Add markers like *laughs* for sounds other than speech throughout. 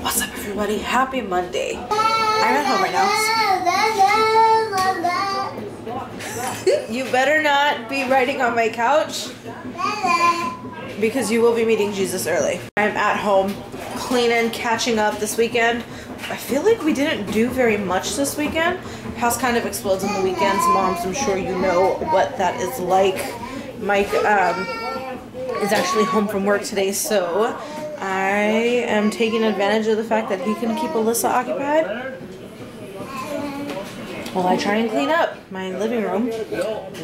What's up everybody? Happy Monday. I'm at home right now. *laughs* you better not be riding on my couch because you will be meeting Jesus early. I'm at home cleaning, catching up this weekend. I feel like we didn't do very much this weekend. House kind of explodes on the weekends. Moms, I'm sure you know what that is like. Mike um, is actually home from work today, so am taking advantage of the fact that he can keep Alyssa occupied while I try and clean up. My living room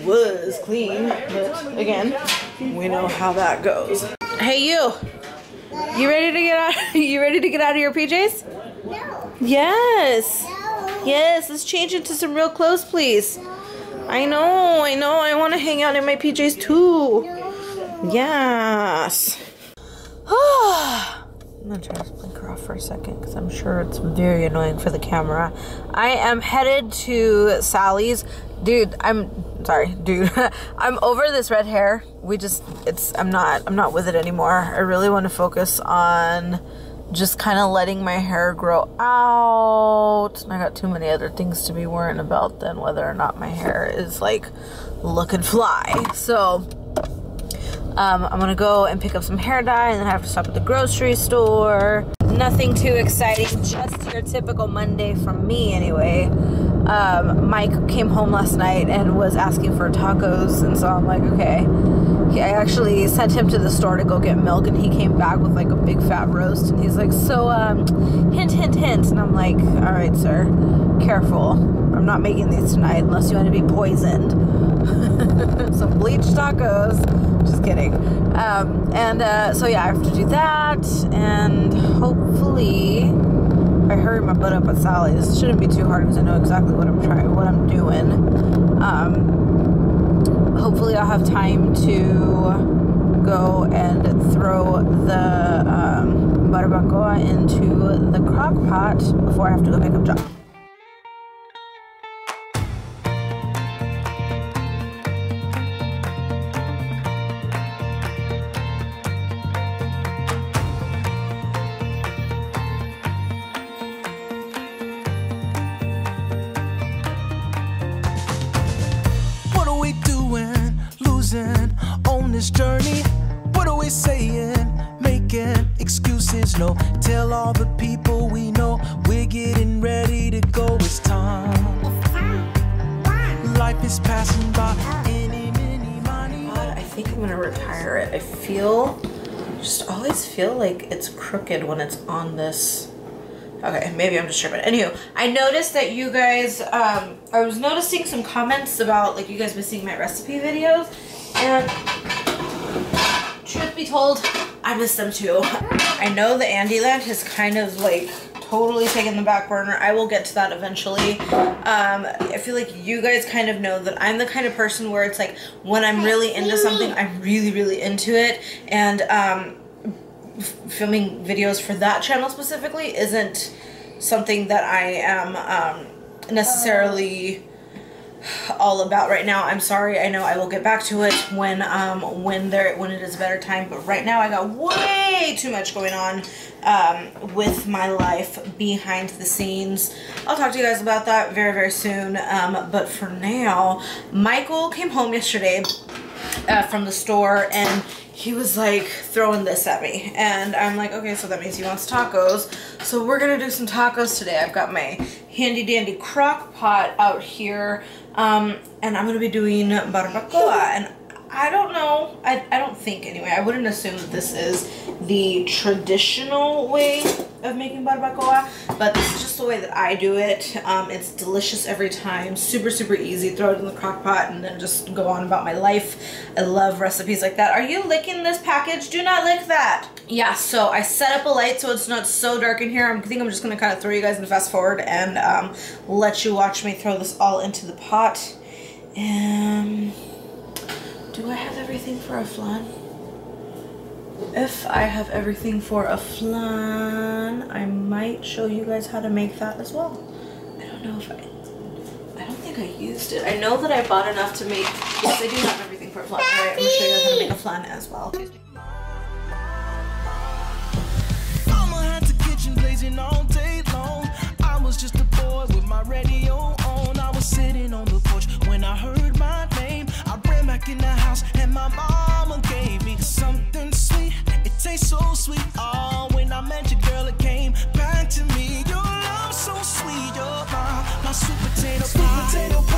was clean, but again, we know how that goes. Hey you! You ready to get out *laughs* you ready to get out of your PJs? No. Yes. No. Yes, let's change into some real clothes, please. I know, I know, I want to hang out in my PJs too. No. Yes. *sighs* I'm gonna turn this blinker off for a second because I'm sure it's very annoying for the camera. I am headed to Sally's. Dude, I'm sorry, dude. *laughs* I'm over this red hair. We just it's I'm not I'm not with it anymore. I really want to focus on just kind of letting my hair grow out. I got too many other things to be worrying about than whether or not my hair is like looking fly. So um, I'm gonna go and pick up some hair dye and then I have to stop at the grocery store. Nothing too exciting, just your typical Monday from me anyway. Um, Mike came home last night and was asking for tacos and so I'm like, okay. He, I actually sent him to the store to go get milk and he came back with like a big fat roast and he's like, so um, hint, hint, hint. And I'm like, all right, sir, careful. I'm not making these tonight unless you want to be poisoned. *laughs* Some bleached tacos. Just kidding. Um, and uh, so yeah, I have to do that, and hopefully, I hurry my butt up at Sally's. It shouldn't be too hard because I know exactly what I'm trying, what I'm doing. Um, hopefully, I'll have time to go and throw the um, barbacoa into the crock pot before I have to go pick up John. No, tell all the people we know we're getting ready to go. It's time. Life is passing by. Any, money. God, I think I'm gonna retire it. I feel, just always feel like it's crooked when it's on this. Okay, maybe I'm just tripping. Anywho, I noticed that you guys, um, I was noticing some comments about like you guys missing my recipe videos, and truth be told, I miss them too. I know the AndieLand has kind of like totally taken the back burner. I will get to that eventually. Um, I feel like you guys kind of know that I'm the kind of person where it's like when I'm really into something, I'm really, really into it. And um, filming videos for that channel specifically isn't something that I am um, necessarily all about right now. I'm sorry. I know I will get back to it when um when there when it is a better time. But right now I got way too much going on um with my life behind the scenes. I'll talk to you guys about that very very soon. Um but for now, Michael came home yesterday uh, from the store and he was like throwing this at me and I'm like okay so that means he wants tacos so we're gonna do some tacos today I've got my handy dandy crock pot out here um, and I'm gonna be doing barbacoa and I don't know. I, I don't think anyway. I wouldn't assume that this is the traditional way of making barbacoa but this is just the way that I do it. Um, it's delicious every time. Super super easy. Throw it in the crock pot and then just go on about my life. I love recipes like that. Are you licking this package? Do not lick that. Yeah. So I set up a light so it's not so dark in here. I think I'm just gonna kind of throw you guys in fast forward and um, let you watch me throw this all into the pot. And do I have everything for a flan? If I have everything for a flan, I might show you guys how to make that as well. I don't know if I, I don't think I used it. I know that I bought enough to make, yes, I do have everything for a flan. All right, I'm gonna show you guys how to make a flan as well. all day long. I was just a boy with my radio back in the house, and my mama gave me something sweet. It tastes so sweet. Oh, when I met you, girl, it came back to me. Your love so sweet. You're my, my sweet potato sweet pie. potato pie.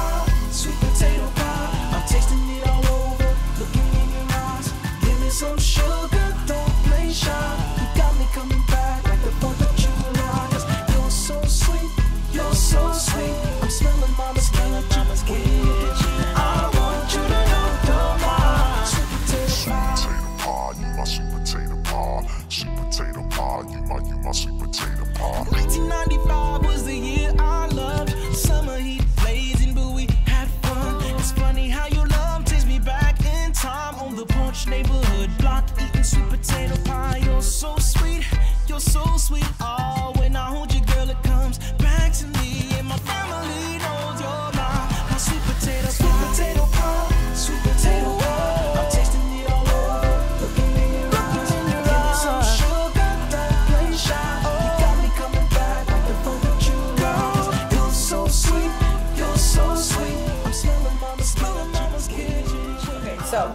So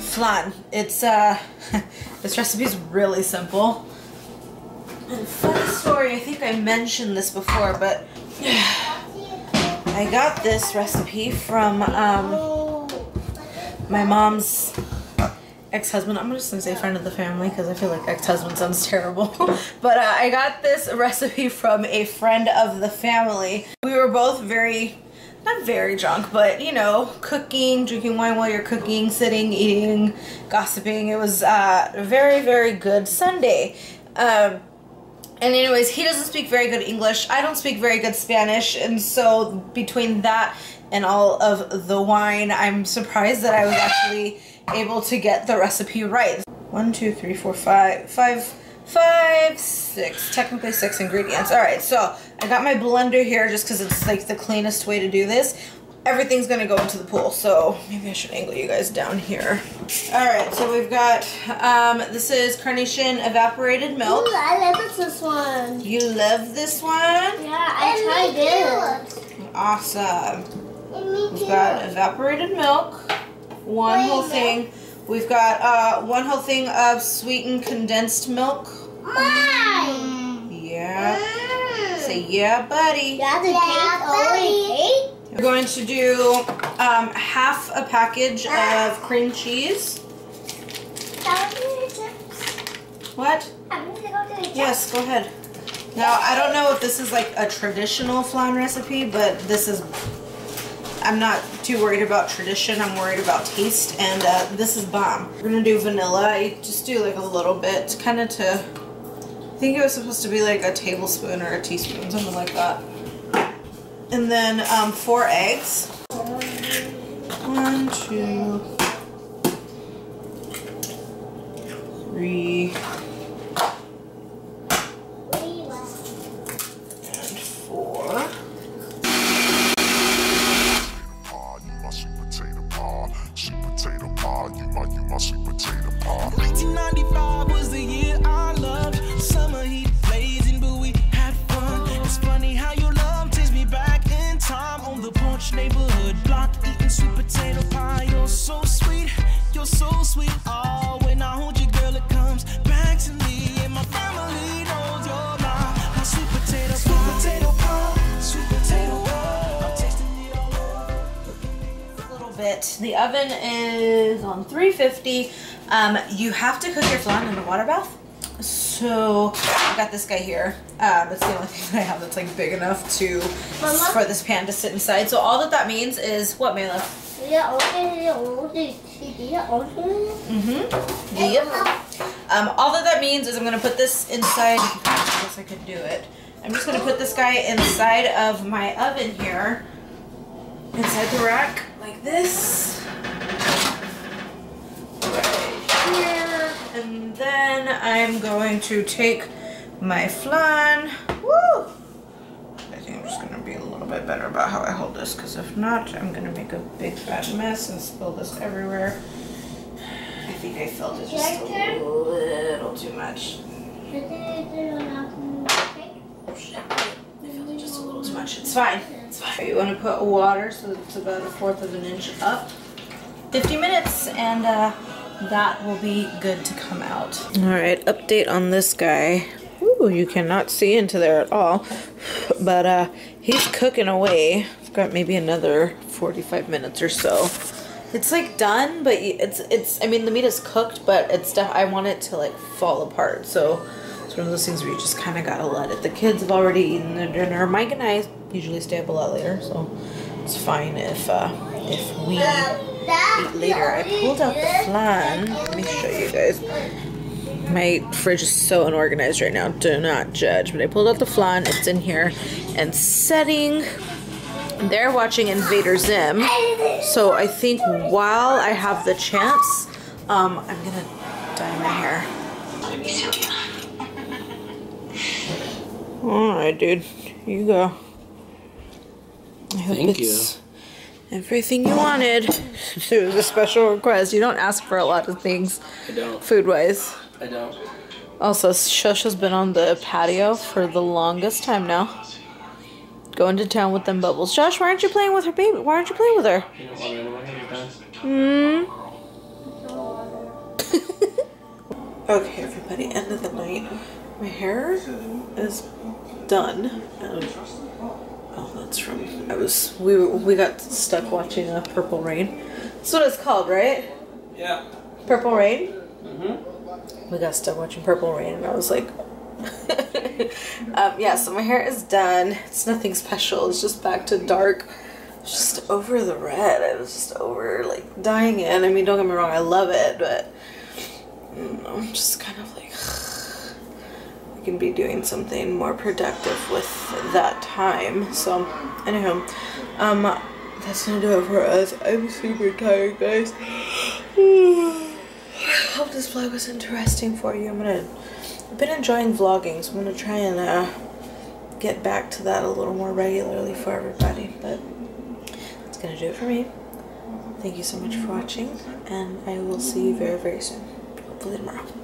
flan. It's uh, *laughs* this recipe is really simple. And funny story, I think I mentioned this before, but *sighs* I got this recipe from um, my mom's ex-husband. I'm just gonna say friend of the family because I feel like ex-husband sounds terrible. *laughs* but uh, I got this recipe from a friend of the family. We were both very, not very drunk, but you know, cooking, drinking wine while you're cooking, sitting, eating, gossiping. It was uh, a very, very good Sunday. Um, and anyways, he doesn't speak very good English. I don't speak very good Spanish. And so between that and all of the wine, I'm surprised that I was actually able to get the recipe right. One, two, three, four, five, five, five, six, technically six ingredients. All right, so I got my blender here just because it's like the cleanest way to do this. Everything's gonna go into the pool, so maybe I should angle you guys down here. All right, so we've got, um, this is Carnation evaporated milk. Ooh, I love this one. You love this one? Yeah, I tried it. Awesome. And me We've got evaporated milk, one Wait, whole milk? thing. We've got uh, one whole thing of sweetened condensed milk. Mine. Yeah. Say yeah, buddy. Yeah, the cake already We're going to do um, half a package of cream cheese. What? Yes, go ahead. Now, I don't know if this is like a traditional flan recipe, but this is. I'm not too worried about tradition. I'm worried about taste, and uh, this is bomb. We're gonna do vanilla. I just do like a little bit, kind of to. I think it was supposed to be like a tablespoon or a teaspoon, something like that. And then um, four eggs. One, two, three, bit. The oven is on 350. Um, you have to cook your flan in the water bath. So I got this guy here. Um, it's the only *laughs* thing that I have that's like big enough to Mama? for this pan to sit inside. So all that that means is what, Mela? Mm-hmm. Yep. Um, all that that means is I'm gonna put this inside. I guess I could do it. I'm just gonna put this guy inside of my oven here, inside the rack like this. Right here, and then I'm going to take my flan. Woo! I think I'm just gonna be a little bit better about how I hold this, because if not, I'm gonna make a big fat mess and spill this everywhere. I think I filled it just a little too much. Oh shit. I filled it just a little too much. It's fine. It's fine. You want to put water so it's about a fourth of an inch up. 50 minutes and uh, that will be good to come out. All right, update on this guy. Ooh, you cannot see into there at all, but uh, he's cooking away. I've got maybe another 45 minutes or so. It's like done, but it's it's. I mean, the meat is cooked, but it's. Def- I want it to like fall apart. So it's one of those things where you just kind of gotta let it. The kids have already eaten their dinner. Mike and I usually stay up a lot later, so it's fine if uh, if we eat later. I pulled out the flan. Let me show you guys. My fridge is so unorganized right now. Do not judge. But I pulled out the flan. It's in here and setting. They're watching Invader Zim. So I think while I have the chance, um, I'm gonna dye my hair. Alright, dude. You go. I hope Thank it's everything you wanted. *laughs* it was a special request. You don't ask for a lot of things I don't. food wise. I don't. Also, Shush has been on the patio for the longest time now. Going to town with them bubbles. Josh, why aren't you playing with her baby? Why aren't you playing with her? You don't want it anymore? You're done. Hmm. *laughs* okay, everybody. End of the night. My hair is done. Um, oh, that's from. I was. We we got stuck watching uh, Purple Rain. That's what it's called, right? Yeah. Purple Rain. Mm-hmm. we got stuck watching Purple Rain, and I was like, *laughs* um, yeah. So my hair is done. It's nothing special. It's just back to dark. Just over the red. I was just over like dying in. I mean, don't get me wrong. I love it, but I'm just kind of like. *sighs* Can be doing something more productive with that time. So, anyhow, um, that's gonna do it for us. I'm super tired, guys. *sighs* I hope this vlog was interesting for you. I'm gonna. I've been enjoying vlogging, so I'm gonna try and uh, get back to that a little more regularly for everybody. But that's gonna do it for me. Thank you so much for watching, and I will see you very, very soon. Hopefully tomorrow.